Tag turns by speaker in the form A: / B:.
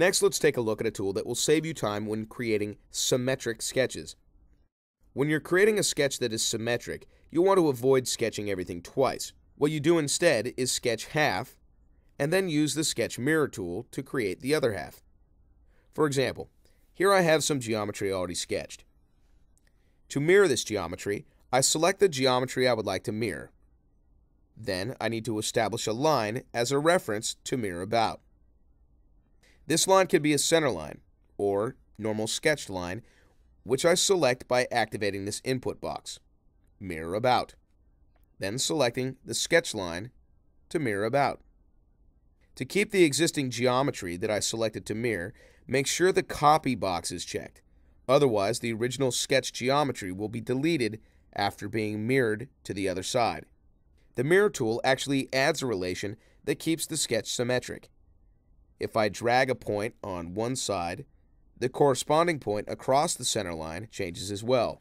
A: Next, let's take a look at a tool that will save you time when creating symmetric sketches. When you're creating a sketch that is symmetric, you'll want to avoid sketching everything twice. What you do instead is sketch half and then use the sketch mirror tool to create the other half. For example, here I have some geometry already sketched. To mirror this geometry, I select the geometry I would like to mirror. Then I need to establish a line as a reference to mirror about. This line could be a center line, or normal sketched line, which I select by activating this input box, Mirror About, then selecting the sketch line to mirror about. To keep the existing geometry that I selected to mirror, make sure the copy box is checked. Otherwise, the original sketch geometry will be deleted after being mirrored to the other side. The mirror tool actually adds a relation that keeps the sketch symmetric. If I drag a point on one side, the corresponding point across the center line changes as well.